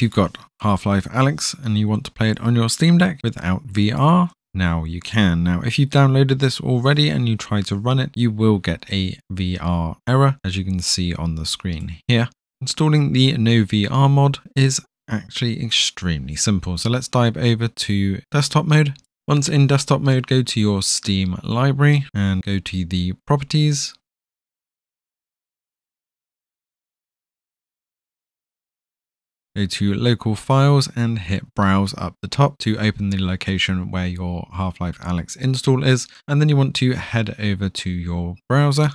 if you've got Half-Life Alyx and you want to play it on your Steam Deck without VR, now you can. Now, if you've downloaded this already and you try to run it, you will get a VR error, as you can see on the screen here. Installing the No VR mod is actually extremely simple. So let's dive over to desktop mode. Once in desktop mode, go to your Steam library and go to the properties Go to local files and hit browse up the top to open the location where your Half-Life Alyx install is. And then you want to head over to your browser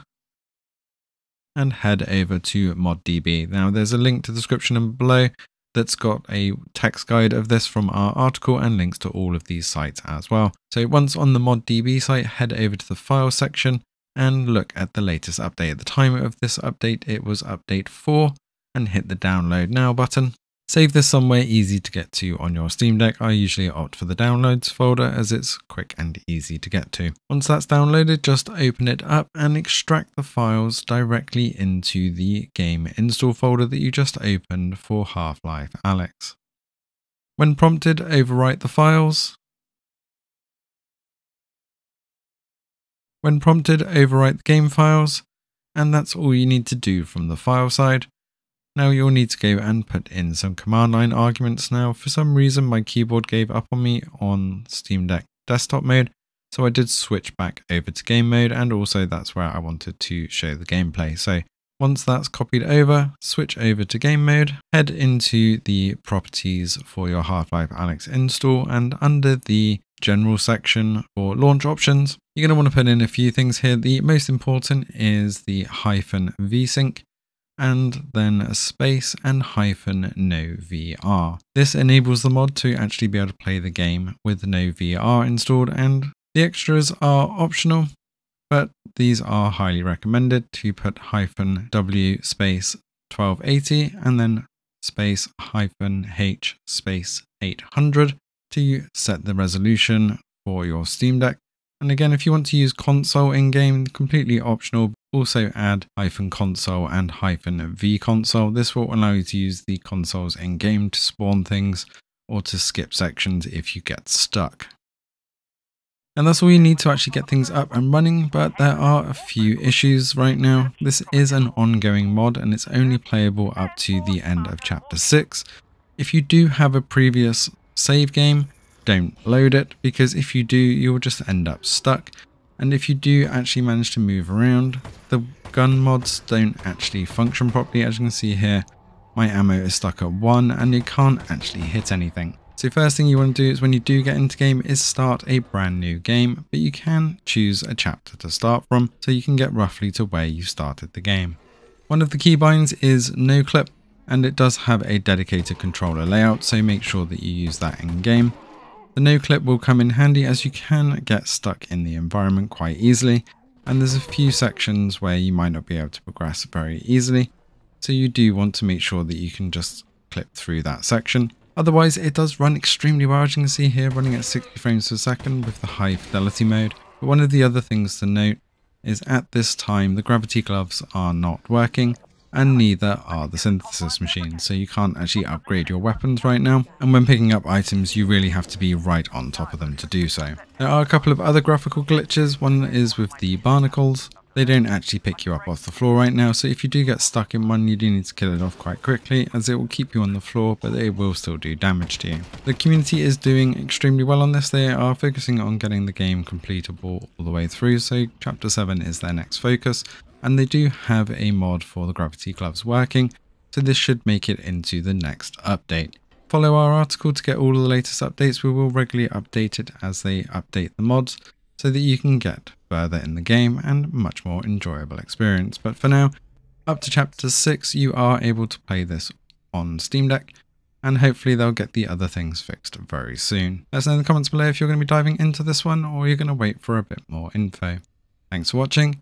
and head over to ModDB. Now there's a link to the description and below that's got a text guide of this from our article and links to all of these sites as well. So once on the ModDB site, head over to the file section and look at the latest update. At the time of this update, it was update 4 and hit the download now button. Save this somewhere easy to get to on your Steam Deck. I usually opt for the downloads folder as it's quick and easy to get to. Once that's downloaded, just open it up and extract the files directly into the game install folder that you just opened for Half-Life Alyx. When prompted, overwrite the files. When prompted, overwrite the game files, and that's all you need to do from the file side. Now you'll need to go and put in some command line arguments now. For some reason my keyboard gave up on me on Steam Deck desktop mode. So I did switch back over to game mode and also that's where I wanted to show the gameplay. So once that's copied over, switch over to game mode, head into the properties for your Half-Life Alyx install and under the general section for launch options, you're going to want to put in a few things here. The most important is the hyphen vsync and then space and hyphen no VR. This enables the mod to actually be able to play the game with no VR installed and the extras are optional, but these are highly recommended to put hyphen W space 1280 and then space hyphen H space 800 to set the resolution for your Steam Deck. And again, if you want to use console in-game, completely optional, also add hyphen console and hyphen v console. This will allow you to use the consoles in game to spawn things or to skip sections if you get stuck. And that's all you need to actually get things up and running, but there are a few issues right now. This is an ongoing mod and it's only playable up to the end of chapter 6. If you do have a previous save game, don't load it because if you do, you'll just end up stuck and if you do actually manage to move around, the gun mods don't actually function properly. As you can see here, my ammo is stuck at 1 and you can't actually hit anything. So first thing you want to do is when you do get into game is start a brand new game, but you can choose a chapter to start from so you can get roughly to where you started the game. One of the keybinds is NoClip and it does have a dedicated controller layout so make sure that you use that in game. The no clip will come in handy as you can get stuck in the environment quite easily and there's a few sections where you might not be able to progress very easily so you do want to make sure that you can just clip through that section. Otherwise it does run extremely well as you can see here running at 60 frames per second with the high fidelity mode. But one of the other things to note is at this time the gravity gloves are not working and neither are the synthesis machines, so you can't actually upgrade your weapons right now, and when picking up items you really have to be right on top of them to do so. There are a couple of other graphical glitches, one is with the barnacles, they don't actually pick you up off the floor right now, so if you do get stuck in one, you do need to kill it off quite quickly, as it will keep you on the floor, but it will still do damage to you. The community is doing extremely well on this. They are focusing on getting the game completable all the way through, so Chapter 7 is their next focus, and they do have a mod for the gravity gloves working, so this should make it into the next update. Follow our article to get all the latest updates, we will regularly update it as they update the mods, so that you can get further in the game and much more enjoyable experience. But for now, up to chapter 6 you are able to play this on Steam Deck, and hopefully they'll get the other things fixed very soon. Let us know in the comments below if you're going to be diving into this one or you're going to wait for a bit more info. Thanks for watching,